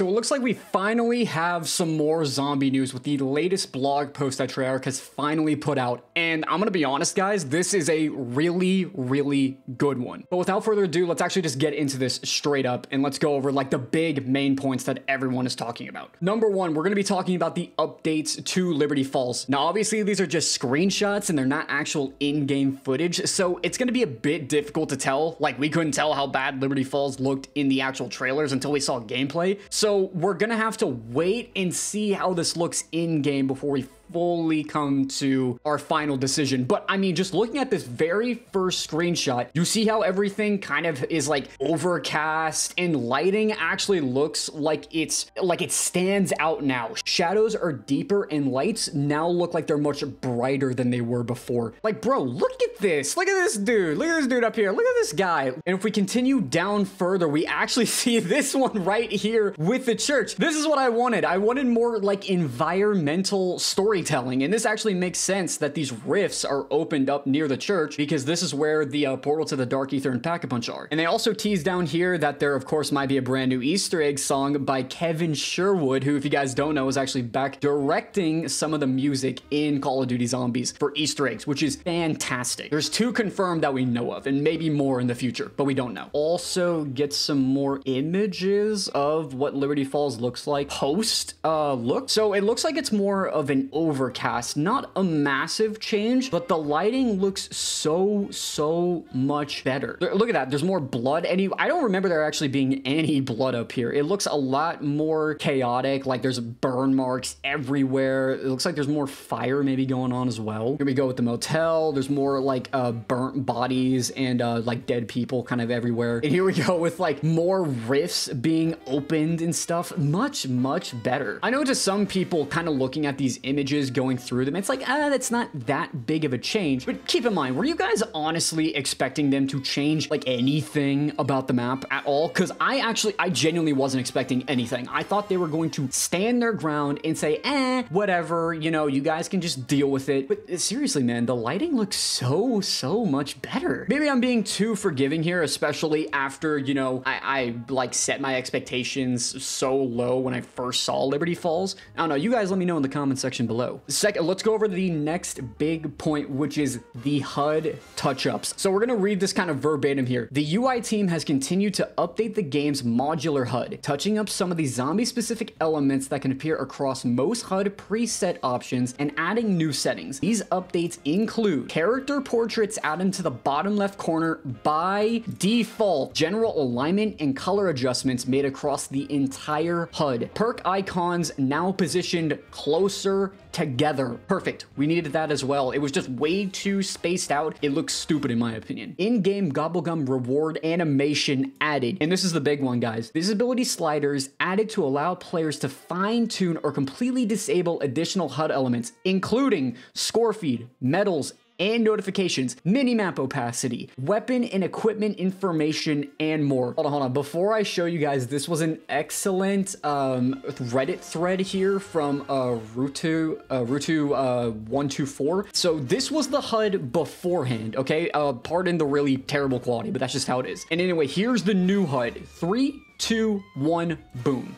So it looks like we finally have some more zombie news with the latest blog post that Treyarch has finally put out. And I'm gonna be honest, guys, this is a really, really good one. But without further ado, let's actually just get into this straight up and let's go over like the big main points that everyone is talking about. Number one, we're gonna be talking about the updates to Liberty Falls. Now, obviously, these are just screenshots and they're not actual in-game footage, so it's gonna be a bit difficult to tell. Like, we couldn't tell how bad Liberty Falls looked in the actual trailers until we saw gameplay. So so we're gonna have to wait and see how this looks in game before we fully come to our final decision. But I mean, just looking at this very first screenshot, you see how everything kind of is like overcast and lighting actually looks like it's like it stands out now. Shadows are deeper and lights now look like they're much brighter than they were before. Like, bro, look at this. Look at this dude. Look at this dude up here. Look at this guy. And if we continue down further, we actually see this one right here with the church. This is what I wanted. I wanted more like environmental story storytelling. And this actually makes sense that these rifts are opened up near the church because this is where the uh, portal to the Dark Aether and Pack-a-Punch are. And they also tease down here that there, of course, might be a brand new Easter egg song by Kevin Sherwood, who, if you guys don't know, is actually back directing some of the music in Call of Duty Zombies for Easter eggs, which is fantastic. There's two confirmed that we know of, and maybe more in the future, but we don't know. Also, get some more images of what Liberty Falls looks like post uh, look. So it looks like it's more of an overcast. Not a massive change, but the lighting looks so, so much better. Look at that. There's more blood. Any, I don't remember there actually being any blood up here. It looks a lot more chaotic. Like there's burn marks everywhere. It looks like there's more fire maybe going on as well. Here we go with the motel. There's more like uh, burnt bodies and uh, like dead people kind of everywhere. And here we go with like more rifts being opened and stuff. Much, much better. I know to some people kind of looking at these images going through them. It's like, ah, that's not that big of a change. But keep in mind, were you guys honestly expecting them to change like anything about the map at all? Because I actually, I genuinely wasn't expecting anything. I thought they were going to stand their ground and say, eh, whatever, you know, you guys can just deal with it. But uh, seriously, man, the lighting looks so, so much better. Maybe I'm being too forgiving here, especially after, you know, I, I like set my expectations so low when I first saw Liberty Falls. I don't know, you guys let me know in the comment section below below. Second, let's go over the next big point, which is the HUD touch-ups. So we're gonna read this kind of verbatim here. The UI team has continued to update the game's modular HUD, touching up some of the zombie-specific elements that can appear across most HUD preset options and adding new settings. These updates include character portraits added to the bottom left corner by default, general alignment and color adjustments made across the entire HUD, perk icons now positioned closer together. Perfect. We needed that as well. It was just way too spaced out. It looks stupid in my opinion. In-game Gobblegum reward animation added. And this is the big one, guys. Visibility sliders added to allow players to fine-tune or completely disable additional HUD elements, including score feed, medals, and notifications, minimap opacity, weapon and equipment information, and more. Hold on, hold on. Before I show you guys, this was an excellent um, Reddit thread here from uh, Rutu, uh, Rutu uh, 124. So this was the HUD beforehand, okay? Uh, pardon the really terrible quality, but that's just how it is. And anyway, here's the new HUD. Three, two, one, boom.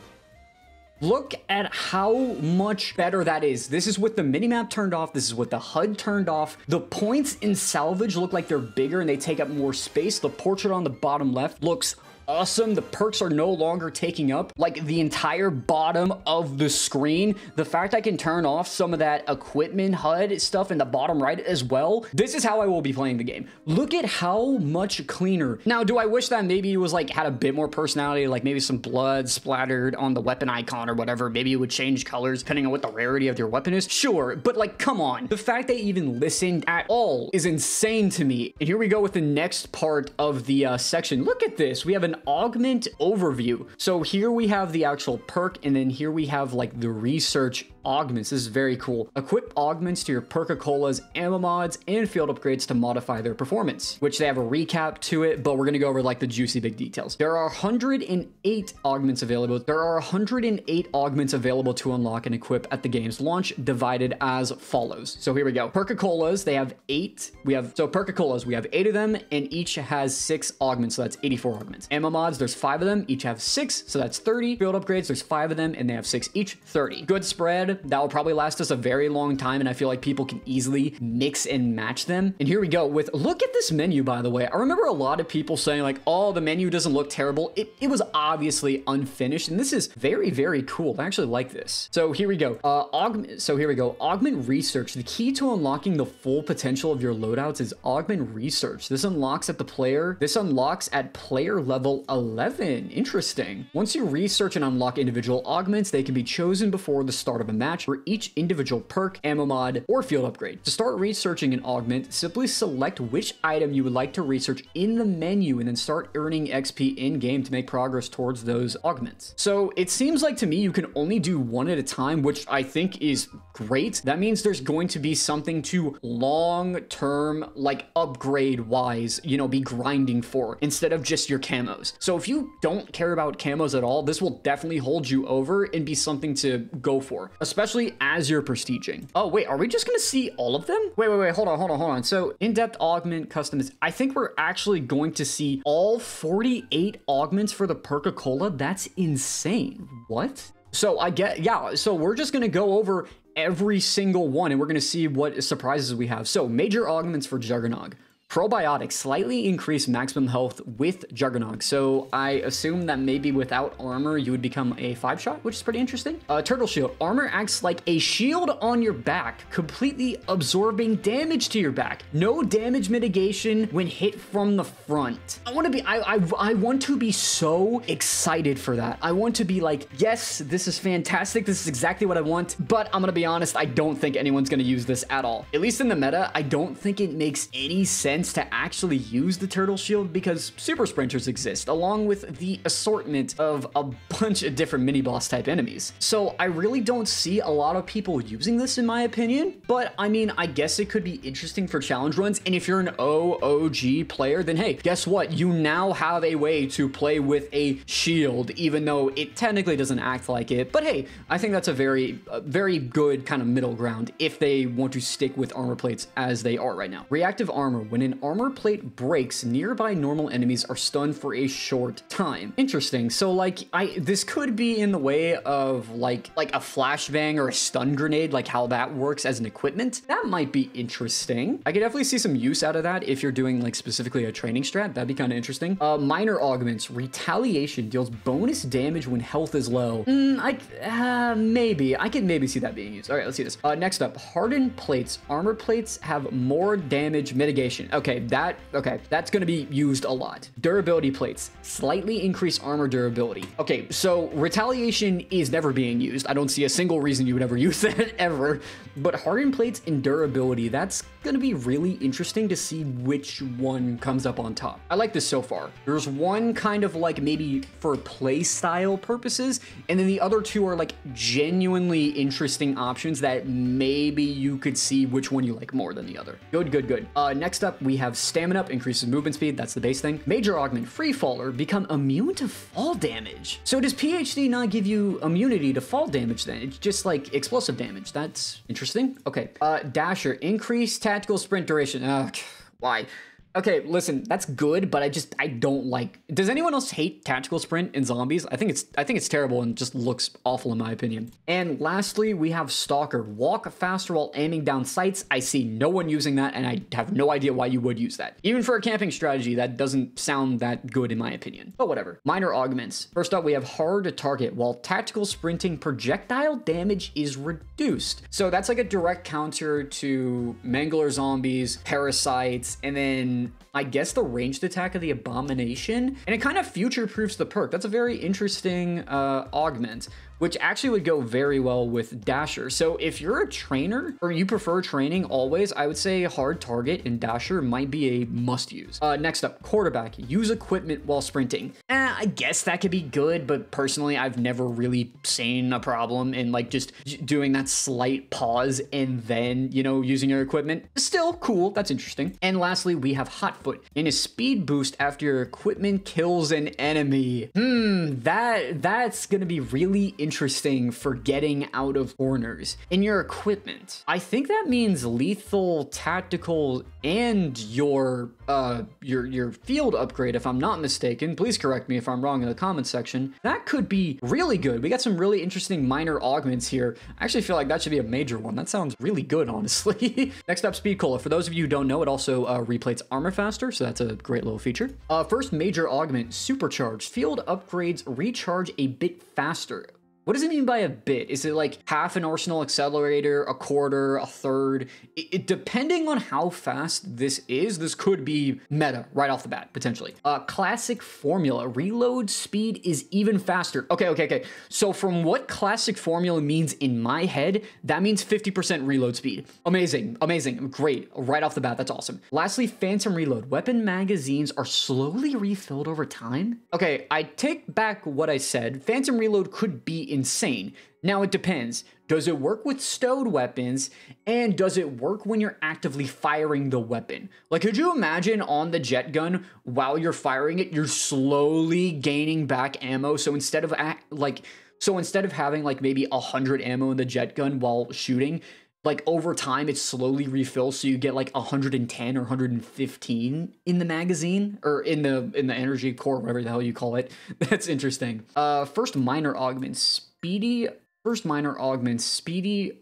Look at how much better that is. This is with the minimap turned off. This is with the HUD turned off. The points in salvage look like they're bigger and they take up more space. The portrait on the bottom left looks awesome. The perks are no longer taking up like the entire bottom of the screen. The fact I can turn off some of that equipment HUD stuff in the bottom right as well. This is how I will be playing the game. Look at how much cleaner. Now, do I wish that maybe it was like had a bit more personality, like maybe some blood splattered on the weapon icon or whatever. Maybe it would change colors depending on what the rarity of your weapon is. Sure, but like, come on. The fact they even listened at all is insane to me. And here we go with the next part of the uh, section. Look at this. We have an augment overview. So here we have the actual perk and then here we have like the research augments. This is very cool. Equip augments to your Perk-a-Colas, ammo mods, and field upgrades to modify their performance, which they have a recap to it, but we're gonna go over like the juicy big details. There are 108 augments available. There are 108 augments available to unlock and equip at the game's launch, divided as follows. So here we go. Perk-a-Colas, they have eight. We have, so Perk-a-Colas, we have eight of them, and each has six augments, so that's 84 augments. Ammo mods, there's five of them, each have six, so that's 30. Field upgrades, there's five of them, and they have six each, 30. Good spread, that will probably last us a very long time, and I feel like people can easily mix and match them. And here we go with, look at this menu, by the way. I remember a lot of people saying like, oh, the menu doesn't look terrible. It, it was obviously unfinished, and this is very, very cool. I actually like this. So here we go. Uh, augment, so here we go. Augment research. The key to unlocking the full potential of your loadouts is augment research. This unlocks at the player, this unlocks at player level 11. Interesting. Once you research and unlock individual augments, they can be chosen before the start of a match for each individual perk, ammo mod, or field upgrade. To start researching an augment, simply select which item you would like to research in the menu and then start earning XP in-game to make progress towards those augments. So it seems like to me you can only do one at a time, which I think is great. That means there's going to be something to long-term, like upgrade-wise, you know, be grinding for instead of just your camos. So if you don't care about camos at all, this will definitely hold you over and be something to go for, especially as you're prestiging. Oh, wait, are we just gonna see all of them? Wait, wait, wait, hold on, hold on, hold on. So in-depth augment customiz, I think we're actually going to see all 48 augments for the Perk-a-Cola. That's insane. What? So I get, yeah, so we're just gonna go over every single one and we're gonna see what surprises we have. So major augments for Juggernog. Probiotics slightly increase maximum health with Juggernog, so I assume that maybe without armor you would become a 5-shot, which is pretty interesting. Uh, Turtle Shield. Armor acts like a shield on your back, completely absorbing damage to your back. No damage mitigation when hit from the front. I want to be, I, I, I want to be so excited for that. I want to be like, yes, this is fantastic. This is exactly what I want, but I'm going to be honest, I don't think anyone's going to use this at all. At least in the meta, I don't think it makes any sense sense to actually use the turtle shield because super sprinters exist along with the assortment of a bunch of different mini boss type enemies. So I really don't see a lot of people using this in my opinion, but I mean, I guess it could be interesting for challenge runs. And if you're an OOG player, then hey, guess what? You now have a way to play with a shield, even though it technically doesn't act like it. But hey, I think that's a very, uh, very good kind of middle ground if they want to stick with armor plates as they are right now. Reactive armor, when an armor plate breaks, nearby normal enemies are stunned for a short time. Interesting. So like I this could be in the way of like like a flashbang or a stun grenade, like how that works as an equipment. That might be interesting. I could definitely see some use out of that if you're doing like specifically a training strat. That'd be kind of interesting. Uh, minor augments. Retaliation deals bonus damage when health is low. Mm, I uh, maybe I can maybe see that being used. All right, let's see this. Uh, next up, hardened plates. Armor plates have more damage mitigation. Okay, Okay, that, okay, that's gonna be used a lot. Durability plates, slightly increase armor durability. Okay, so retaliation is never being used. I don't see a single reason you would ever use that ever, but hardened plates and durability, that's gonna be really interesting to see which one comes up on top. I like this so far. There's one kind of like maybe for play style purposes, and then the other two are like genuinely interesting options that maybe you could see which one you like more than the other. Good, good, good. Uh, next up, we have Stamina Up, increases movement speed, that's the base thing. Major Augment, Free Faller, become immune to fall damage. So does PhD not give you immunity to fall damage then? It's just like explosive damage. That's interesting. Okay. Uh, Dasher, increase tactical sprint duration. Ugh, why? Okay, listen, that's good, but I just I don't like. Does anyone else hate tactical sprint in zombies? I think it's I think it's terrible and just looks awful in my opinion. And lastly, we have stalker, walk faster while aiming down sights. I see no one using that, and I have no idea why you would use that. Even for a camping strategy, that doesn't sound that good in my opinion. But whatever. Minor augments. First up, we have hard to target while tactical sprinting projectile damage is reduced. So that's like a direct counter to mangler zombies, parasites, and then I guess the ranged attack of the Abomination, and it kind of future-proofs the perk. That's a very interesting uh, augment which actually would go very well with Dasher. So if you're a trainer or you prefer training always, I would say hard target and Dasher might be a must use. Uh, next up, quarterback, use equipment while sprinting. Eh, I guess that could be good, but personally, I've never really seen a problem in like just doing that slight pause and then, you know, using your equipment. Still cool. That's interesting. And lastly, we have Hotfoot in a speed boost after your equipment kills an enemy. Hmm, that that's gonna be really interesting for getting out of corners. In your equipment, I think that means lethal, tactical, and your uh your your field upgrade, if I'm not mistaken. Please correct me if I'm wrong in the comments section. That could be really good. We got some really interesting minor augments here. I actually feel like that should be a major one. That sounds really good, honestly. Next up, Speed Cola. For those of you who don't know, it also uh, replates armor faster, so that's a great little feature. Uh, first major augment, Supercharge. Field upgrades recharge a bit faster. What does it mean by a bit? Is it like half an arsenal accelerator, a quarter, a third? It, it, depending on how fast this is, this could be meta right off the bat, potentially. Uh, classic formula, reload speed is even faster. Okay, okay, okay. So from what classic formula means in my head, that means 50% reload speed. Amazing, amazing, great. Right off the bat, that's awesome. Lastly, phantom reload. Weapon magazines are slowly refilled over time. Okay, I take back what I said. Phantom reload could be insane. Now it depends. Does it work with stowed weapons? And does it work when you're actively firing the weapon? Like, could you imagine on the jet gun while you're firing it, you're slowly gaining back ammo? So instead of like, so instead of having like maybe a hundred ammo in the jet gun while shooting, like over time it slowly refills so you get like 110 or 115 in the magazine or in the in the energy core whatever the hell you call it that's interesting uh first minor augment speedy first minor augment speedy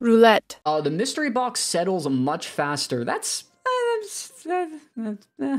roulette uh the mystery box settles much faster that's uh, uh,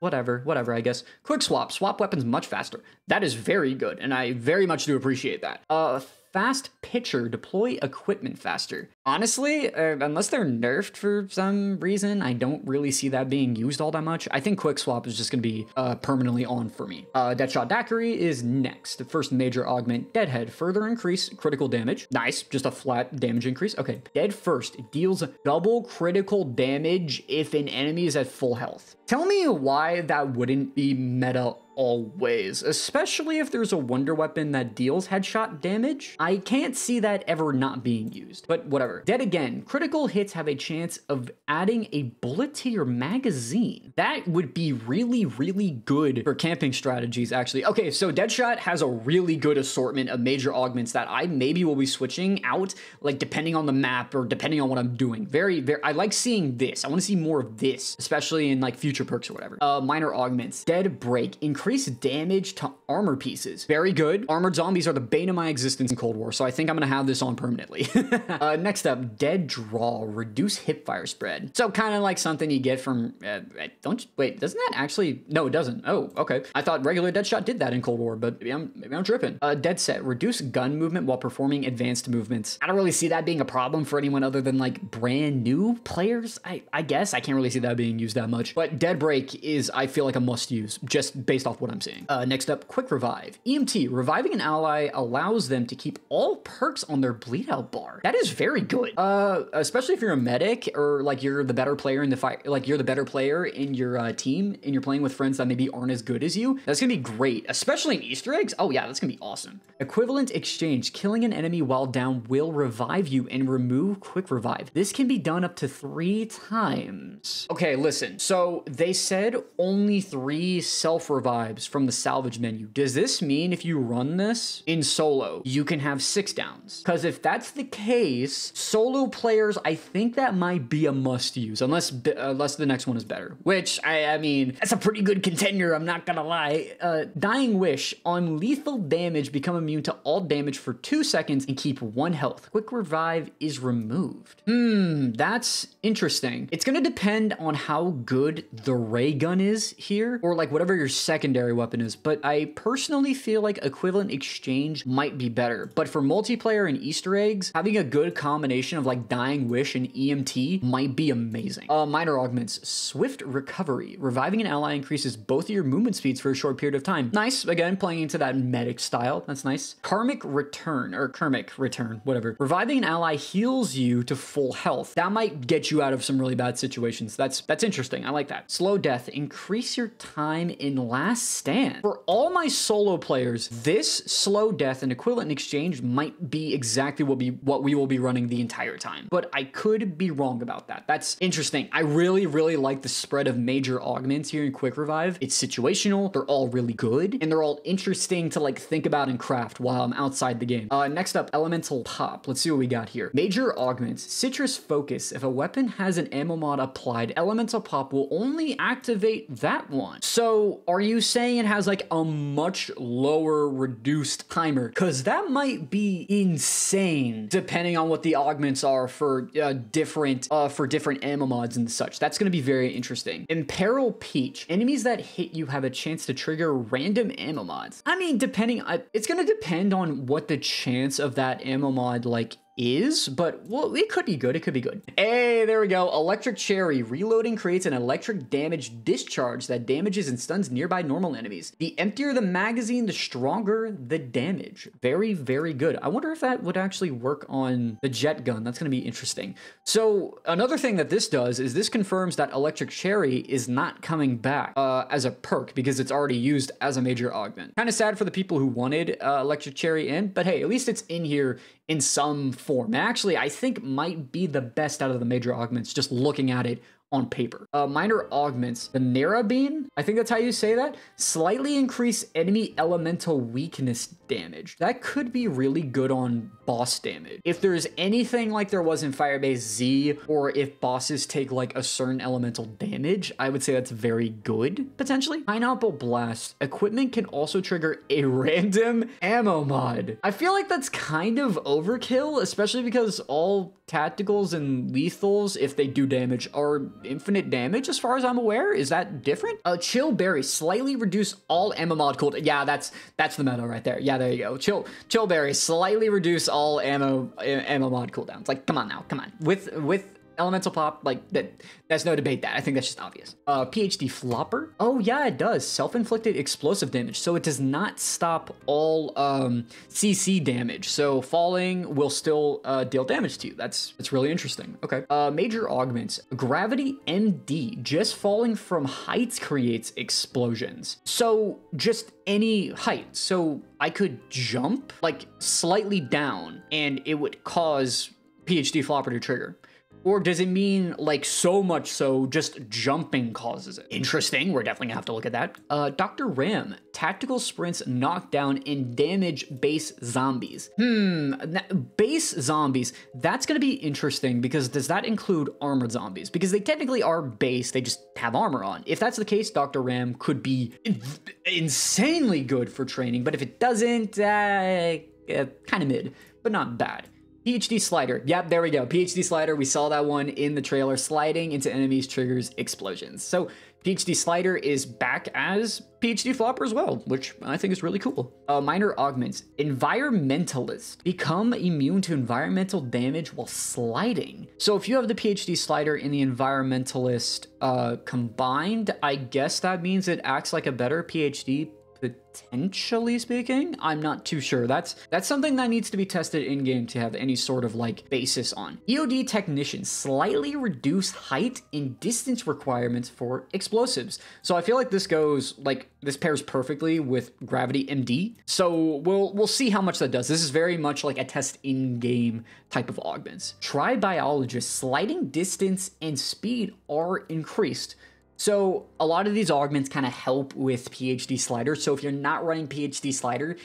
whatever, whatever, I guess. Quick swap, swap weapons much faster. That is very good, and I very much do appreciate that. Uh, fast pitcher deploy equipment faster. Honestly, uh, unless they're nerfed for some reason, I don't really see that being used all that much. I think Quick Swap is just going to be uh, permanently on for me. Uh, Deadshot Daiquiri is next. The first major augment, Deadhead, further increase critical damage. Nice, just a flat damage increase. Okay, Dead First deals double critical damage if an enemy is at full health. Tell me why that wouldn't be meta always, especially if there's a wonder weapon that deals headshot damage. I can't see that ever not being used, but whatever. Dead again, critical hits have a chance of adding a bullet to your magazine. That would be really, really good for camping strategies, actually. Okay, so Deadshot has a really good assortment of major augments that I maybe will be switching out, like depending on the map or depending on what I'm doing. Very, very, I like seeing this. I want to see more of this, especially in like future perks or whatever. Uh, minor augments, Dead Break, increase increase damage to armor pieces. Very good. Armored zombies are the bane of my existence in Cold War, so I think I'm gonna have this on permanently. uh, next up, Dead Draw. Reduce hip fire spread. So kind of like something you get from, uh, don't, wait, doesn't that actually, no, it doesn't. Oh, okay. I thought regular Deadshot did that in Cold War, but maybe I'm, maybe I'm tripping. Uh, Dead Set. Reduce gun movement while performing advanced movements. I don't really see that being a problem for anyone other than like brand new players. I, I guess I can't really see that being used that much, but Dead Break is, I feel like a must use just based off what I'm seeing. Uh, next up, Quick Revive. EMT, reviving an ally allows them to keep all perks on their bleed out bar. That is very good. Uh, especially if you're a medic or like you're the better player in the fight, like you're the better player in your uh, team and you're playing with friends that maybe aren't as good as you. That's gonna be great, especially in Easter eggs. Oh yeah, that's gonna be awesome. Equivalent exchange, killing an enemy while down will revive you and remove quick revive. This can be done up to three times. Okay, listen. So they said only three self revive from the salvage menu. Does this mean if you run this in solo, you can have six downs? Because if that's the case, solo players, I think that might be a must use, unless unless the next one is better. Which I, I mean, that's a pretty good contender. I'm not gonna lie. Uh, Dying Wish on lethal damage, become immune to all damage for two seconds and keep one health. Quick revive is removed. Hmm, that's interesting. It's gonna depend on how good the ray gun is here, or like whatever your second secondary weapon is, but I personally feel like equivalent exchange might be better. But for multiplayer and Easter eggs, having a good combination of like Dying Wish and EMT might be amazing. Uh, minor augments, Swift Recovery. Reviving an ally increases both of your movement speeds for a short period of time. Nice, again, playing into that medic style. That's nice. Karmic Return, or Karmic Return, whatever. Reviving an ally heals you to full health. That might get you out of some really bad situations. That's that's interesting. I like that. Slow Death, increase your time in Last Stand. For all my solo players, this Slow Death and Equivalent Exchange might be exactly what, be, what we will be running the entire time. But I could be wrong about that. That's interesting. I really, really like the spread of major augments here in Quick Revive. It's situational, they're all really good, and they're all interesting to like think about and craft while I'm outside the game. Uh, next up, Elemental Pop. Let's see what we got here. Major augments, Citrus Focus. If a weapon has an ammo mod applied, Elemental Pop will only activate that one. So are you saying it has like a much lower reduced timer? Because that might be insane depending on what the augments are for uh, different uh, for different ammo mods and such. That's going to be very interesting. Imperil Peach. Enemies that hit you have a chance to trigger random ammo mods. I mean, depending, it's going to depend on what the chance of that ammo mod like is, but well, it could be good. It could be good. Hey, there we go. Electric Cherry. Reloading creates an electric damage discharge that damages and stuns nearby normal enemies. The emptier the magazine, the stronger the damage. Very, very good. I wonder if that would actually work on the jet gun. That's going to be interesting. So another thing that this does is this confirms that Electric Cherry is not coming back uh, as a perk because it's already used as a major augment. Kind of sad for the people who wanted uh, Electric Cherry in, but hey, at least it's in here in some form. Actually, I think might be the best out of the major augments, just looking at it on paper. Uh, minor augments. The Narrabeen, I think that's how you say that, slightly increase enemy elemental weakness damage. That could be really good on boss damage. If there's anything like there was in Firebase Z, or if bosses take like a certain elemental damage, I would say that's very good, potentially. Pineapple Blast. Equipment can also trigger a random ammo mod. I feel like that's kind of overkill, especially because all tacticals and lethals, if they do damage, are infinite damage as far as I'm aware. Is that different? Uh, Chill Berry, slightly reduce all ammo mod cooldown. Yeah, that's that's the meta right there. Yeah, there you go. Chill Chill Berry, slightly reduce all ammo ammo mod cooldowns. Like, come on now, come on. With with elemental pop, like that there's no debate that. I think that's just obvious. Uh, PhD flopper. Oh yeah, it does. Self-inflicted explosive damage. So it does not stop all um, CC damage. So falling will still uh, deal damage to you. That's that's really interesting. Okay. Uh, major augments. Gravity MD. Just falling from heights creates explosions. So just any height. So I could jump like slightly down and it would cause PhD flopper to trigger. Or does it mean like so much so just jumping causes it? Interesting. We're definitely gonna have to look at that. Uh, Dr. Ram, tactical sprints knock down and damage base zombies. Hmm, base zombies. That's gonna be interesting because does that include armored zombies? Because they technically are base, they just have armor on. If that's the case, Dr. Ram could be insanely good for training, but if it doesn't, uh, uh kind of mid, but not bad. PhD slider. Yep, there we go. PhD slider. We saw that one in the trailer. Sliding into enemies triggers explosions. So PhD slider is back as PhD flopper as well, which I think is really cool. Uh, minor augments. Environmentalist. Become immune to environmental damage while sliding. So if you have the PhD slider and the environmentalist uh, combined, I guess that means it acts like a better PhD potentially speaking i'm not too sure. That's that's something that needs to be tested in game to have any sort of like basis on. Eod technician slightly reduce height and distance requirements for explosives. So i feel like this goes like this pairs perfectly with gravity md so we'll we'll see how much that does. This is very much like a test in game type of augments. Tribologist sliding distance and speed are increased so a lot of these augments kind of help with PhD slider. So if you're not running PhD slider,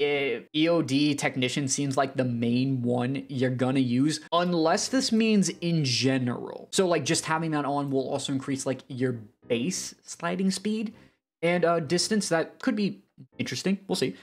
EOD technician seems like the main one you're gonna use, unless this means in general. So like just having that on will also increase like your base sliding speed and uh, distance. That could be interesting. We'll see.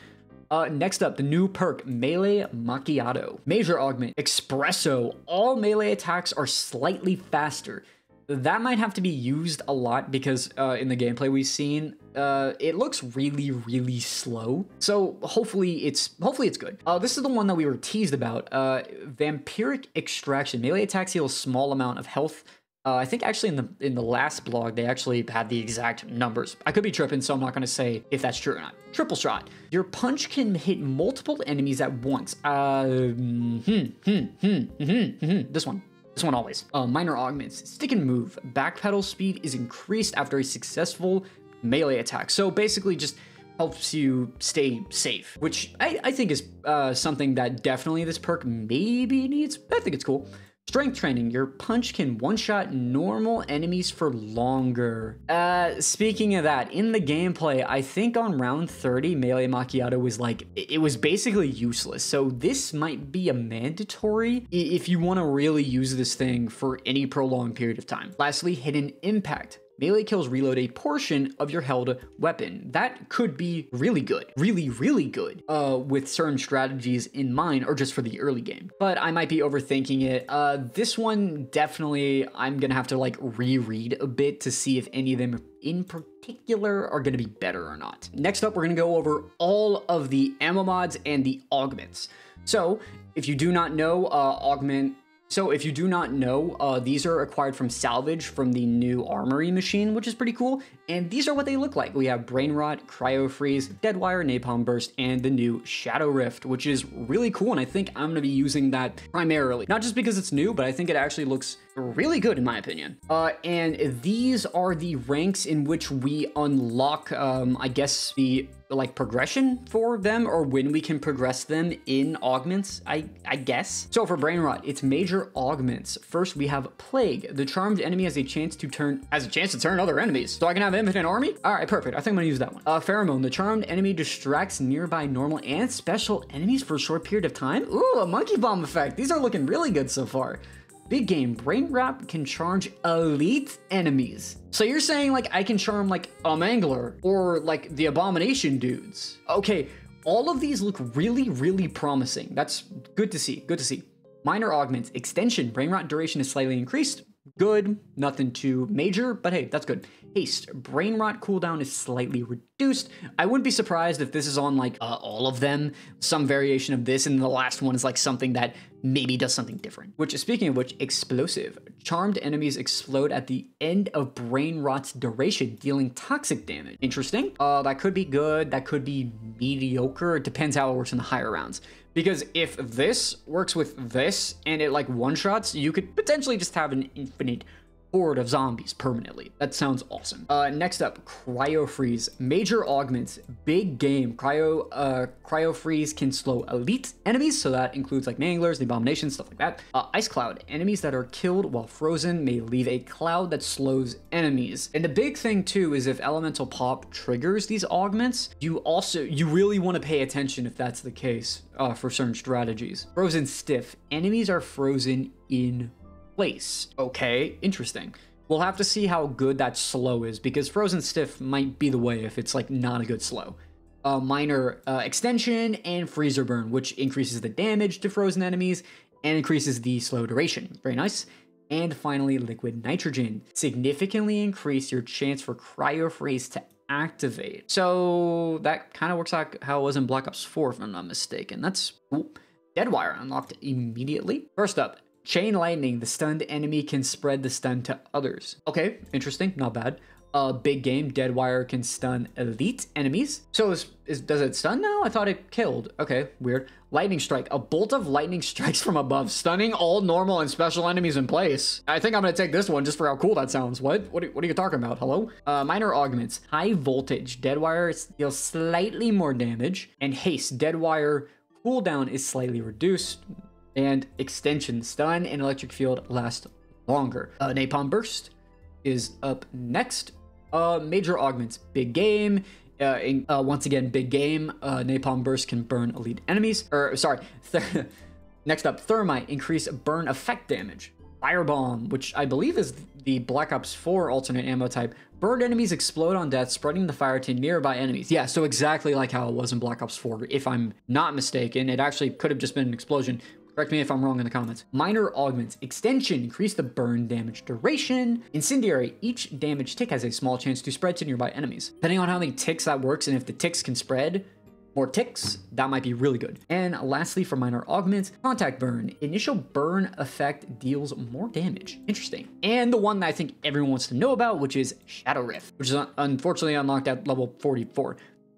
Uh, next up, the new perk, Melee Macchiato. Major augment, Espresso. All melee attacks are slightly faster. That might have to be used a lot because uh, in the gameplay we've seen, uh, it looks really, really slow. So hopefully it's hopefully it's good. Uh, this is the one that we were teased about. Uh, Vampiric Extraction. Melee attacks heal a small amount of health uh, I think actually in the in the last blog they actually had the exact numbers. I could be tripping, so I'm not going to say if that's true or not. Triple shot. Your punch can hit multiple enemies at once. Uh, hmm, hmm, hmm, hmm, hmm, hmm. This one. This one always. Uh, minor augments. Stick and move. Backpedal speed is increased after a successful melee attack. So basically just helps you stay safe, which I, I think is uh, something that definitely this perk maybe needs. I think it's cool. Strength training, your punch can one-shot normal enemies for longer. Uh, speaking of that, in the gameplay, I think on round 30, Melee Macchiato was like, it was basically useless. So this might be a mandatory if you want to really use this thing for any prolonged period of time. Lastly, Hidden Impact melee kills reload a portion of your held weapon. That could be really good, really, really good uh, with certain strategies in mind or just for the early game. But I might be overthinking it. Uh, this one, definitely, I'm gonna have to like reread a bit to see if any of them in particular are gonna be better or not. Next up, we're gonna go over all of the ammo mods and the augments. So if you do not know, uh, augment so if you do not know, uh, these are acquired from salvage from the new armory machine, which is pretty cool. And these are what they look like. We have Brain Rot, Cryo Freeze, Deadwire, Napalm Burst, and the new Shadow Rift, which is really cool. And I think I'm gonna be using that primarily, not just because it's new, but I think it actually looks really good in my opinion. Uh, and these are the ranks in which we unlock, um, I guess, the like progression for them or when we can progress them in augments, I, I guess. So for Brain Rot, it's major augments. First, we have Plague. The charmed enemy has a chance to turn, has a chance to turn other enemies. So I can have infinite army? All right, perfect. I think I'm gonna use that one. Uh, Pheromone. The charmed enemy distracts nearby normal and special enemies for a short period of time. Ooh, a monkey bomb effect. These are looking really good so far. Big game, Brain Rot can charge elite enemies. So you're saying like I can charm like a Mangler or like the Abomination dudes. Okay, all of these look really, really promising. That's good to see, good to see. Minor augments, extension, Brain Rot duration is slightly increased. Good, nothing too major, but hey, that's good. Haste, brain rot cooldown is slightly reduced. I wouldn't be surprised if this is on like uh, all of them, some variation of this, and the last one is like something that maybe does something different. Which, is speaking of which, explosive. Charmed enemies explode at the end of brain rot's duration, dealing toxic damage. Interesting. Uh, that could be good. That could be mediocre. It depends how it works in the higher rounds. Because if this works with this and it like one-shots, you could potentially just have an infinite horde of zombies permanently. That sounds awesome. Uh, next up, Cryo Freeze. Major augments, big game. Cryo, uh, Cryo Freeze can slow elite enemies, so that includes like Manglers, the Abomination, stuff like that. Uh, Ice Cloud. Enemies that are killed while frozen may leave a cloud that slows enemies. And the big thing too is if Elemental Pop triggers these augments, you also, you really want to pay attention if that's the case uh, for certain strategies. Frozen Stiff. Enemies are frozen in place. Okay, interesting. We'll have to see how good that slow is because Frozen Stiff might be the way if it's like not a good slow. A minor uh, extension and Freezer Burn, which increases the damage to frozen enemies and increases the slow duration. Very nice. And finally, Liquid Nitrogen. Significantly increase your chance for Cryo Freeze to activate. So that kind of works out how it was in Black Ops 4, if I'm not mistaken. That's cool. Deadwire unlocked immediately. First up, Chain Lightning, the stunned enemy can spread the stun to others. Okay, interesting, not bad. Uh, big game, Deadwire can stun elite enemies. So is, is, does it stun now? I thought it killed. Okay, weird. Lightning Strike, a bolt of lightning strikes from above, stunning all normal and special enemies in place. I think I'm gonna take this one just for how cool that sounds. What? What are, what are you talking about? Hello? Uh, minor augments, high voltage, Deadwire deals slightly more damage, and haste, Deadwire cooldown is slightly reduced and extension stun and electric field last longer. Uh, Napalm Burst is up next. Uh, major augments, big game. Uh, uh, once again, big game. Uh, Napalm Burst can burn elite enemies. Or sorry, next up, Thermite increase burn effect damage. Firebomb, which I believe is the Black Ops 4 alternate ammo type. Burned enemies explode on death, spreading the fire to nearby enemies. Yeah, so exactly like how it was in Black Ops 4, if I'm not mistaken. It actually could have just been an explosion Correct me if I'm wrong in the comments. Minor augments. Extension. Increase the burn damage duration. Incendiary. Each damage tick has a small chance to spread to nearby enemies. Depending on how many ticks that works and if the ticks can spread, more ticks, that might be really good. And lastly, for minor augments, contact burn. Initial burn effect deals more damage. Interesting. And the one that I think everyone wants to know about, which is Shadow Rift, which is unfortunately unlocked at level 44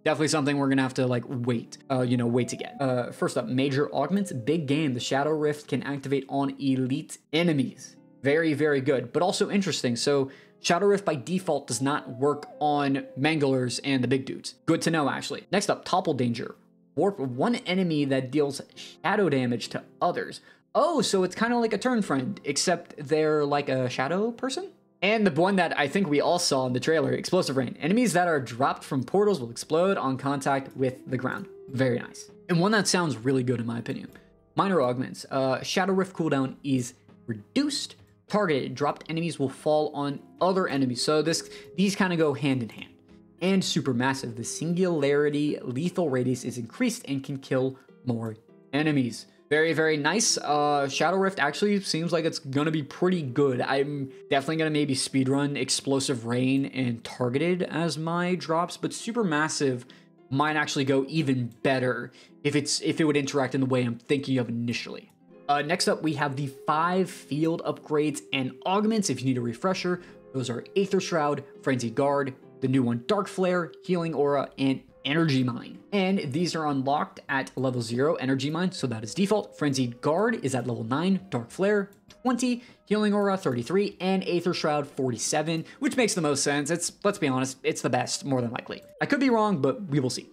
definitely something we're gonna have to like wait uh you know wait to get uh first up major augments big game the shadow rift can activate on elite enemies very very good but also interesting so Shadow Rift by default does not work on Manglers and the big dudes. Good to know, actually. Next up, Doppelganger. Warp one enemy that deals shadow damage to others. Oh, so it's kind of like a turn friend, except they're like a shadow person? And the one that I think we all saw in the trailer, Explosive Rain. Enemies that are dropped from portals will explode on contact with the ground. Very nice. And one that sounds really good in my opinion. Minor augments. Uh, Shadow Rift cooldown is reduced targeted, dropped enemies will fall on other enemies. So this these kind of go hand in hand. And super massive, the singularity lethal radius is increased and can kill more enemies. Very, very nice. Uh, Shadow Rift actually seems like it's gonna be pretty good. I'm definitely gonna maybe speedrun Explosive Rain and Targeted as my drops, but super massive might actually go even better if it's if it would interact in the way I'm thinking of initially. Uh, next up, we have the five field upgrades and augments. If you need a refresher, those are Aether Shroud, Frenzy Guard, the new one Dark Flare, Healing Aura, and Energy Mine. And these are unlocked at level 0 Energy Mine, so that is default. Frenzied Guard is at level 9, Dark Flare 20, Healing Aura 33, and Aether Shroud 47, which makes the most sense. It's, let's be honest, it's the best, more than likely. I could be wrong, but we will see.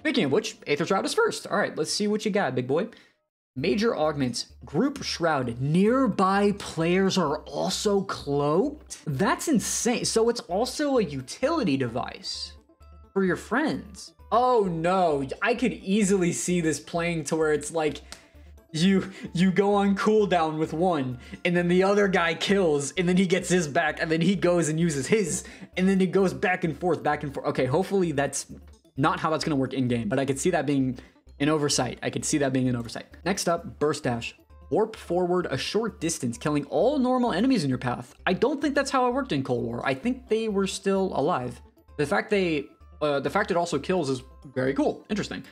Speaking of which, Aether Shroud is first. All right, let's see what you got, big boy. Major augments, group shroud, nearby players are also cloaked? That's insane. So it's also a utility device for your friends. Oh no, I could easily see this playing to where it's like, you you go on cooldown with one and then the other guy kills and then he gets his back and then he goes and uses his and then it goes back and forth back and forth okay hopefully that's not how that's going to work in game but i could see that being an oversight. I could see that being an oversight. Next up, Burst Dash. Warp forward a short distance, killing all normal enemies in your path. I don't think that's how it worked in Cold War. I think they were still alive. The fact they, uh, the fact it also kills is very cool. Interesting.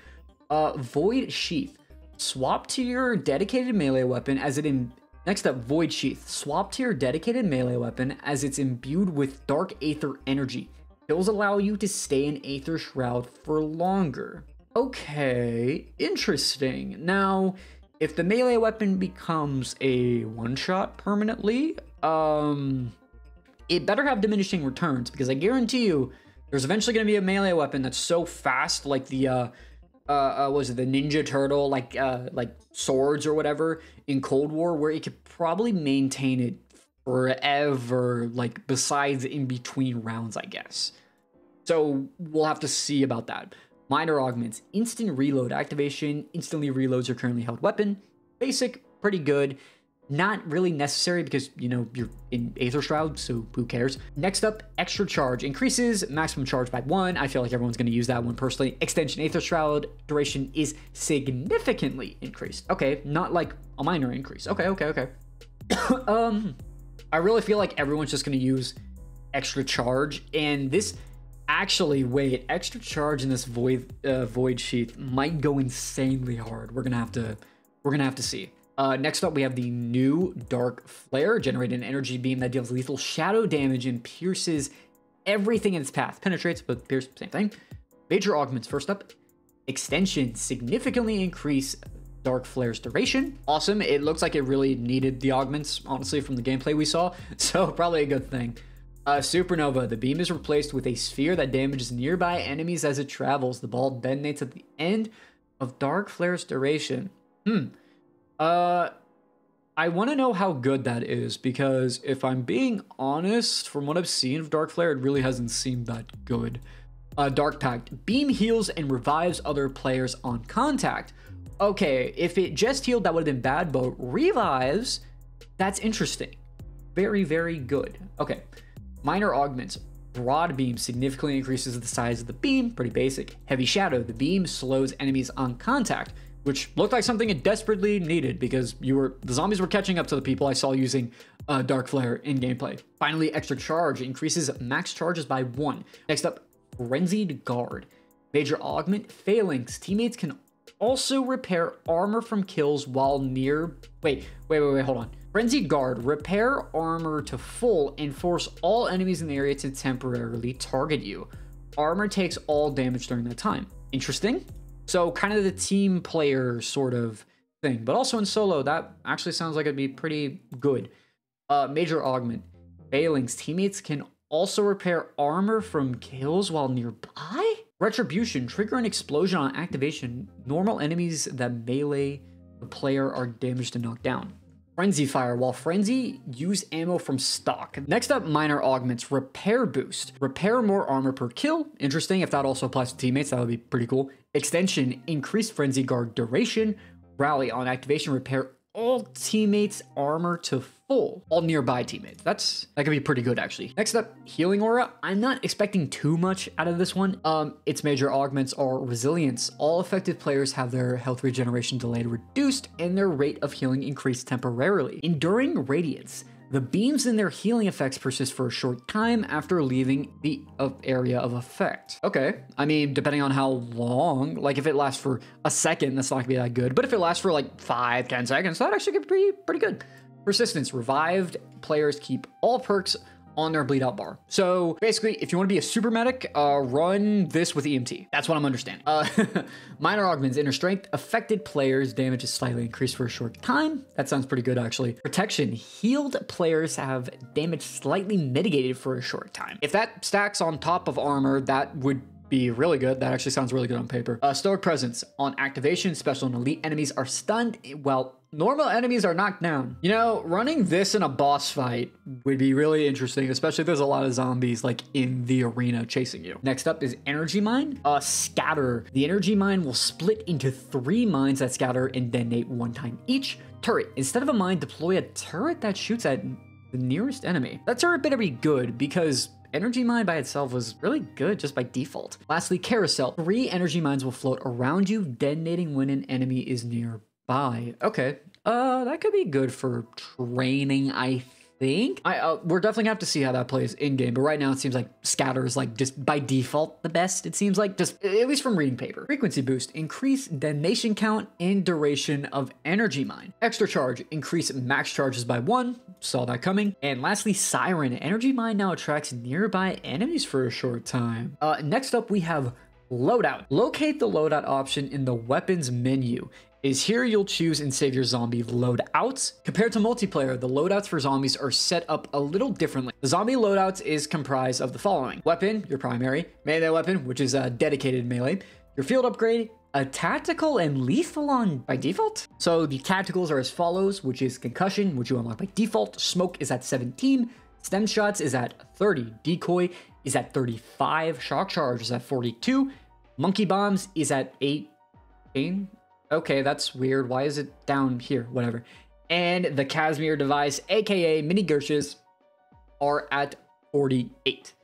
Uh, Void Sheath. Swap to your dedicated melee weapon as it in Next up, Void Sheath. Swap to your dedicated melee weapon as it's imbued with Dark Aether energy. Kills allow you to stay in Aether Shroud for longer. Okay, interesting. Now, if the melee weapon becomes a one-shot permanently, um, it better have diminishing returns because I guarantee you there's eventually going to be a melee weapon that's so fast like the uh uh, uh was it the ninja turtle like uh like swords or whatever in cold war where it could probably maintain it forever like besides in between rounds i guess so we'll have to see about that Minor augments, instant reload activation, instantly reloads your currently held weapon. Basic, pretty good. Not really necessary because, you know, you're in Aether Shroud, so who cares? Next up, extra charge increases maximum charge by one. I feel like everyone's going to use that one personally. Extension Aether Shroud duration is significantly increased. Okay, not like a minor increase. Okay, okay, okay. um, I really feel like everyone's just going to use extra charge, and this Actually, wait, extra charge in this void uh, void sheath might go insanely hard. We're gonna have to we're gonna have to see. Uh, next up, we have the new Dark Flare, generate an energy beam that deals lethal shadow damage and pierces everything in its path. Penetrates, but pierces, same thing. Major augments, first up. Extension, significantly increase Dark Flare's duration. Awesome, it looks like it really needed the augments, honestly, from the gameplay we saw, so probably a good thing. Uh, supernova. The beam is replaced with a sphere that damages nearby enemies as it travels. The ball detonates at the end of Dark Flare's duration. Hmm. Uh, I want to know how good that is because if I'm being honest, from what I've seen of Dark Flare, it really hasn't seemed that good. Uh, Dark Pact. Beam heals and revives other players on contact. Okay, if it just healed, that would have been bad, but revives, that's interesting. Very, very good. Okay. Minor augments. Broad beam significantly increases the size of the beam, pretty basic. Heavy shadow. The beam slows enemies on contact, which looked like something it desperately needed because you were the zombies were catching up to the people I saw using uh, Dark Flare in gameplay. Finally, extra charge increases max charges by one. Next up, Frenzied Guard. Major augment phalanx. Teammates can also repair armor from kills while near. Wait, wait, wait, wait, hold on. Frenzied Guard, repair armor to full and force all enemies in the area to temporarily target you. Armor takes all damage during that time. Interesting. So, kind of the team player sort of thing, but also in solo, that actually sounds like it'd be pretty good. Uh, major augment. Phalanx. Teammates can also repair armor from kills while nearby? Retribution. Trigger an explosion on activation. Normal enemies that melee the player are damaged and knocked down. Frenzy Fire. While Frenzy, use ammo from stock. Next up, minor augments. Repair Boost. Repair more armor per kill. Interesting. If that also applies to teammates, that would be pretty cool. Extension. increase Frenzy Guard duration. Rally. On activation, repair all teammates armor to full, all nearby teammates. That's that could be pretty good actually. Next up, healing aura. I'm not expecting too much out of this one. Um, its major augments are resilience. All affected players have their health regeneration delayed reduced and their rate of healing increased temporarily. Enduring radiance. The beams and their healing effects persist for a short time after leaving the area of effect. Okay, I mean, depending on how long, like if it lasts for a second, that's not gonna be that good. But if it lasts for like five, ten seconds, that actually could be pretty good. Persistence, revived players keep all perks on their bleed out bar. So basically, if you want to be a super medic, uh, run this with EMT. That's what I'm understanding. Uh, minor augments, inner strength, affected players damage is slightly increased for a short time. That sounds pretty good actually. Protection, healed players have damage slightly mitigated for a short time. If that stacks on top of armor, that would be really good. That actually sounds really good on paper. Uh, Stoic Presence. On activation, special and elite enemies are stunned Well, normal enemies are knocked down. You know, running this in a boss fight would be really interesting, especially if there's a lot of zombies like in the arena chasing you. Next up is Energy Mine. Uh, scatter. The Energy Mine will split into three mines that scatter and detonate one time each. Turret. Instead of a mine, deploy a turret that shoots at the nearest enemy. That turret better be good because Energy Mine by itself was really good just by default. Lastly, Carousel. Three energy mines will float around you, detonating when an enemy is nearby. Okay. Uh, that could be good for training, I think. I uh, we're definitely gonna have to see how that plays in game, but right now it seems like scatter is like just by default the best. It seems like just at least from reading paper. Frequency boost, increase detonation count and duration of energy mine. Extra charge, increase max charges by one. Saw that coming. And lastly, siren. Energy mine now attracts nearby enemies for a short time. Uh, next up we have Loadout. Locate the loadout option in the weapons menu is here you'll choose and save your zombie loadouts. Compared to multiplayer, the loadouts for zombies are set up a little differently. The zombie loadouts is comprised of the following. Weapon, your primary, melee weapon, which is a dedicated melee, your field upgrade, a tactical and lethal on by default. So the tacticals are as follows, which is concussion, which you unlock by default, smoke is at 17, stim shots is at 30, decoy is at 35, shock charge is at 42, monkey bombs is at 18, Okay, that's weird. Why is it down here? Whatever. And the Casimir device, aka mini Gershes, are at 48.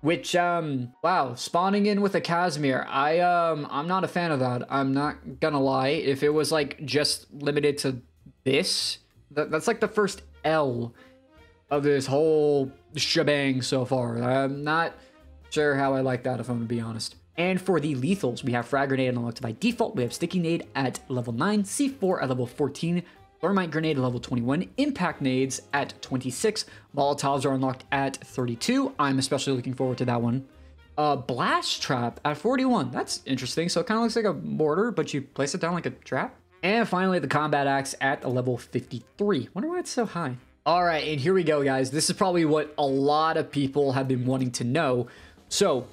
Which, um, wow, spawning in with a Casimir. I, um, I'm not a fan of that. I'm not gonna lie. If it was, like, just limited to this, that, that's like the first L of this whole shebang so far. I'm not sure how I like that, if I'm gonna be honest. And for the lethals, we have Frag Grenade unlocked by default, we have Sticky Nade at level 9, C4 at level 14, Thermite Grenade at level 21, Impact Nades at 26, Molotovs are unlocked at 32, I'm especially looking forward to that one. Uh, Blast Trap at 41, that's interesting, so it kind of looks like a mortar, but you place it down like a trap. And finally, the Combat Axe at level 53. Wonder why it's so high. All right, and here we go, guys. This is probably what a lot of people have been wanting to know. So,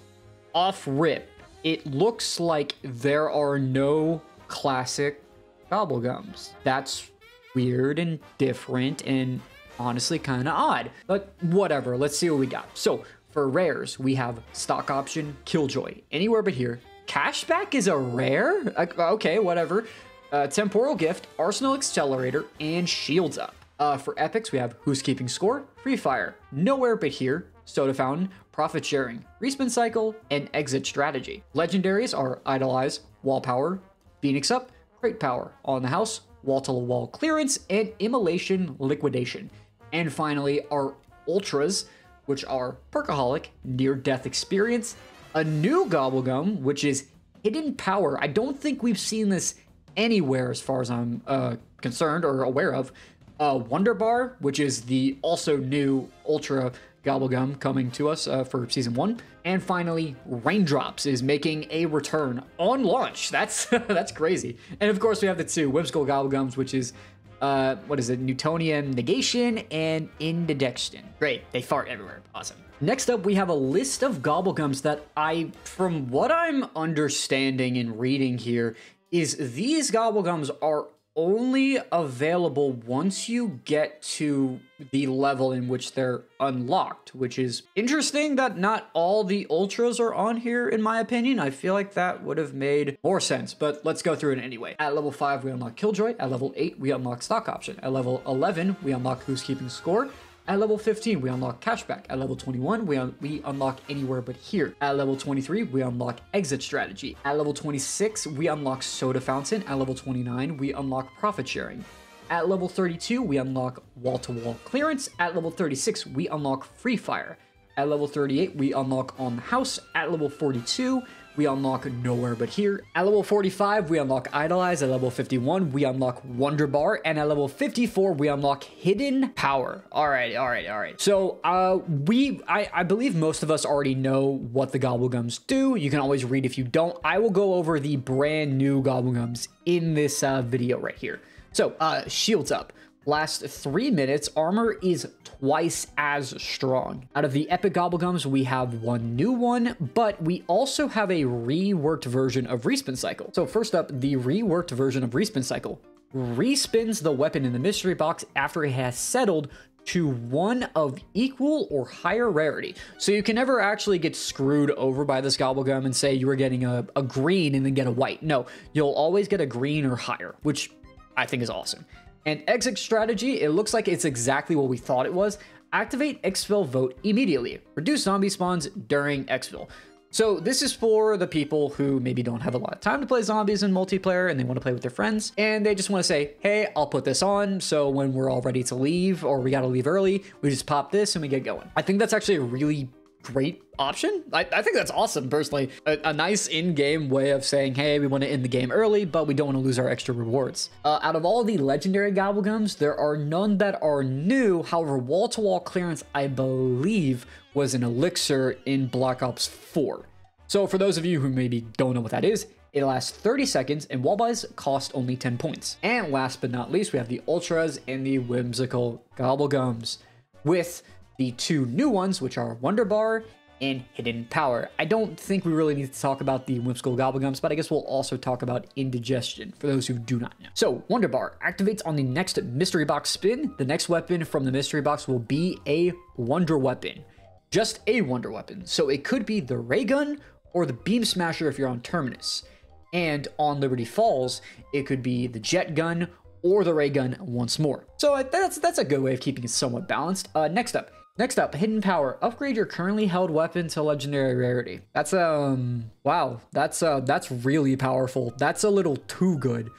off rip, it looks like there are no classic gobblegums. That's weird and different and honestly kind of odd. But whatever, let's see what we got. So for rares, we have stock option, Killjoy, anywhere but here. Cashback is a rare? Okay, whatever. Uh, temporal gift, Arsenal Accelerator, and Shields Up. Uh, for epics, we have Who's Keeping Score, Free Fire, Nowhere But Here, Soda Fountain, Profit Sharing, Respawn Cycle, and Exit Strategy. Legendaries are Idle Eyes, Wall Power, Phoenix Up, Great Power on the house, wall-to-wall clearance, and immolation liquidation. And finally, our ultras, which are Perkaholic, Near Death Experience, a new Gobblegum, which is Hidden Power. I don't think we've seen this anywhere as far as I'm uh, concerned or aware of. Uh, Wonder Bar, which is the also new Ultra Gobblegum coming to us uh, for season one. And finally, Raindrops is making a return on launch. That's that's crazy. And of course, we have the two Whimsical Gobblegums, which is uh, what is it? Newtonian Negation and Indigestion. Great, they fart everywhere. Awesome. Next up, we have a list of Gobblegums that I, from what I'm understanding and reading here, is these Gobblegums are only available once you get to the level in which they're unlocked, which is interesting that not all the ultras are on here, in my opinion. I feel like that would have made more sense, but let's go through it anyway. At level 5, we unlock Killjoy. At level 8, we unlock Stock Option. At level 11, we unlock Who's Keeping Score. At level 15, we unlock Cashback. At level 21, we, un we unlock Anywhere But Here. At level 23, we unlock Exit Strategy. At level 26, we unlock Soda Fountain. At level 29, we unlock Profit Sharing. At level 32, we unlock Wall-to-Wall -wall Clearance. At level 36, we unlock Free Fire. At level 38, we unlock On the House. At level 42, we unlock Nowhere But Here. At level 45, we unlock Idle Eyes. At level 51, we unlock Wonder Bar. And at level 54, we unlock Hidden Power. All right, all right, all right. So uh, we, I, I believe most of us already know what the Gobblegums do. You can always read if you don't. I will go over the brand new Gobblegums in this uh, video right here. So uh, shields up. Last three minutes, armor is twice as strong. Out of the epic gobblegums, we have one new one, but we also have a reworked version of Respin Cycle. So first up, the reworked version of Respin Cycle respins the weapon in the mystery box after it has settled to one of equal or higher rarity. So you can never actually get screwed over by this gobblegum and say you were getting a, a green and then get a white. No, you'll always get a green or higher, which I think is awesome. And exit strategy, it looks like it's exactly what we thought it was. Activate exfil vote immediately. Reduce zombie spawns during exfil. So this is for the people who maybe don't have a lot of time to play zombies in multiplayer and they want to play with their friends and they just want to say, hey, I'll put this on. So when we're all ready to leave or we got to leave early, we just pop this and we get going. I think that's actually a really great option. I, I think that's awesome, personally. A, a nice in-game way of saying, hey, we want to end the game early, but we don't want to lose our extra rewards. Uh, out of all the legendary Gobblegums, there are none that are new. However, wall-to-wall -wall clearance, I believe, was an elixir in Black Ops 4. So for those of you who maybe don't know what that is, it lasts 30 seconds and wall buys cost only 10 points. And last but not least, we have the Ultras and the Whimsical Gobblegums with the two new ones, which are Wonder Bar and Hidden Power. I don't think we really need to talk about the Whimsical Gobblegums, but I guess we'll also talk about Indigestion, for those who do not know. So, Wonder Bar activates on the next Mystery Box spin. The next weapon from the Mystery Box will be a Wonder Weapon. Just a Wonder Weapon. So it could be the Ray Gun or the Beam Smasher if you're on Terminus. And on Liberty Falls, it could be the Jet Gun or the Ray Gun once more. So that's that's a good way of keeping it somewhat balanced. Uh, next up, Next up, Hidden Power. Upgrade your currently held weapon to legendary rarity. That's um wow, that's uh that's really powerful. That's a little too good.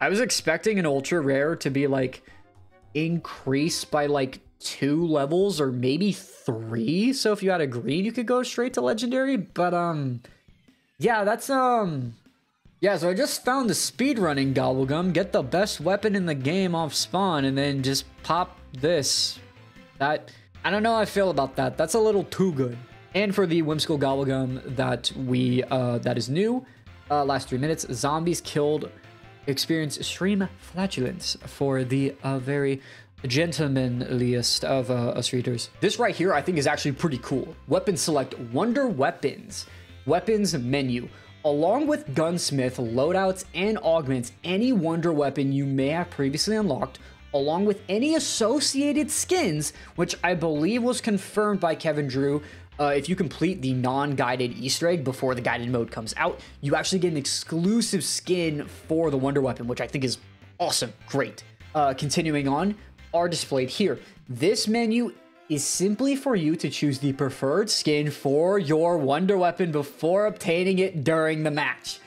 I was expecting an ultra rare to be like increased by like two levels or maybe three. So if you had a green, you could go straight to legendary. But um yeah, that's um yeah, so I just found the speedrunning Gobblegum. Get the best weapon in the game off spawn and then just pop this. That I don't know how I feel about that. That's a little too good. And for the whimsical gobblegum that we uh, that is new, uh, last three minutes, zombies killed experience extreme flatulence for the uh, very gentlemanliest of uh, us readers. This right here, I think, is actually pretty cool. Weapon select Wonder Weapons, Weapons menu. Along with Gunsmith, loadouts, and augments, any Wonder Weapon you may have previously unlocked along with any associated skins, which I believe was confirmed by Kevin Drew. Uh, if you complete the non-guided Easter egg before the guided mode comes out, you actually get an exclusive skin for the Wonder Weapon, which I think is awesome, great. Uh, continuing on, are displayed here. This menu is simply for you to choose the preferred skin for your Wonder Weapon before obtaining it during the match.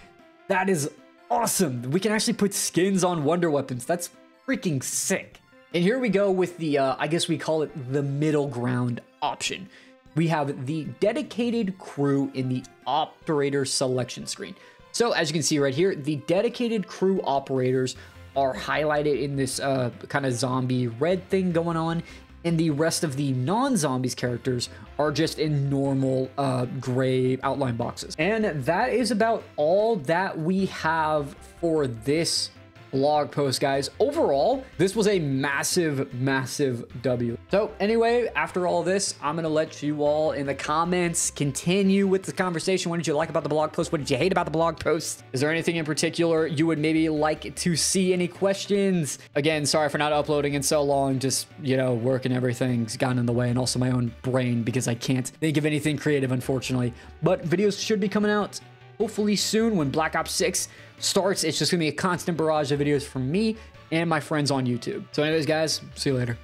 That is awesome. We can actually put skins on wonder weapons. That's freaking sick. And here we go with the, uh, I guess we call it the middle ground option. We have the dedicated crew in the operator selection screen. So as you can see right here, the dedicated crew operators are highlighted in this uh, kind of zombie red thing going on. And the rest of the non-zombies characters are just in normal uh, gray outline boxes. And that is about all that we have for this blog post, guys. Overall, this was a massive, massive W. So anyway, after all this, I'm going to let you all in the comments continue with the conversation. What did you like about the blog post? What did you hate about the blog post? Is there anything in particular you would maybe like to see? Any questions? Again, sorry for not uploading in so long. Just, you know, work and everything's gotten in the way and also my own brain because I can't think of anything creative, unfortunately. But videos should be coming out hopefully soon when Black Ops 6 starts. It's just going to be a constant barrage of videos from me and my friends on YouTube. So anyways, guys, see you later.